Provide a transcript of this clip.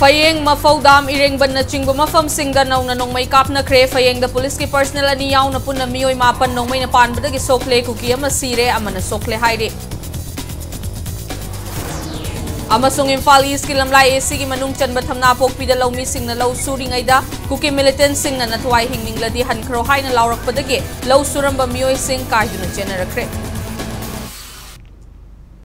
ꯐꯌꯦꯡ ꯃꯐꯧꯗꯥꯝ ꯏꯔꯦꯡꯕꯟꯅꯆꯤꯡꯕ ꯃꯐꯝꯁꯤꯡꯗ ꯅꯧꯅ ꯅꯣꯡꯃꯩ ꯀꯥꯞꯅꯈ꯭ꯔꯦ ꯐꯌꯦꯡꯗ ꯄꯨꯂꯤꯁꯀꯤ ꯄꯔꯁꯅꯦꯜ ꯑꯅꯤ ꯌꯥꯎꯅ ꯄꯨꯟꯅ ꯃꯤꯑꯣꯏ ꯃꯥꯄꯟ ꯅꯣꯡꯃꯩꯅ ꯄꯥꯟꯕꯗꯒꯤ ꯁꯣꯛꯂꯦ ꯀꯨꯀꯤ ꯑꯃ ꯁꯤꯔꯦ ꯑꯃꯅ ꯁꯣꯛꯂꯦ ꯍꯥꯏꯔꯤ ꯑꯃꯁꯨꯡ ꯏꯝꯐꯥꯜ ꯏꯁꯀꯤ ꯂꯝꯂꯥꯏ ꯑꯦꯁꯤꯒꯤ ꯃꯅꯨꯡ ꯆꯟꯕ ꯊꯝꯅꯥ ꯄꯣꯛꯄꯤꯗ ꯂꯧꯃꯤꯁꯤꯡꯅ ꯂꯧ ꯁꯨꯔꯤꯉꯩꯗ ꯀꯨꯀꯤ ꯃꯤꯂꯤꯇꯦꯟꯁꯤꯡꯅ ꯅꯊꯋꯥꯏ ꯍꯤꯡꯅꯤꯡꯂꯗꯤ ꯍꯟꯈ꯭ꯔꯣ ꯍꯥꯏꯅ ꯂꯥꯎꯔꯛꯄꯗꯒꯤ ꯂꯧ ꯁꯨꯔꯝꯕ ꯃꯤꯑꯣꯏꯁꯤꯡ ꯀꯥꯏꯗꯨꯅ ꯆꯦꯟꯅꯔꯛꯈ꯭ꯔꯦ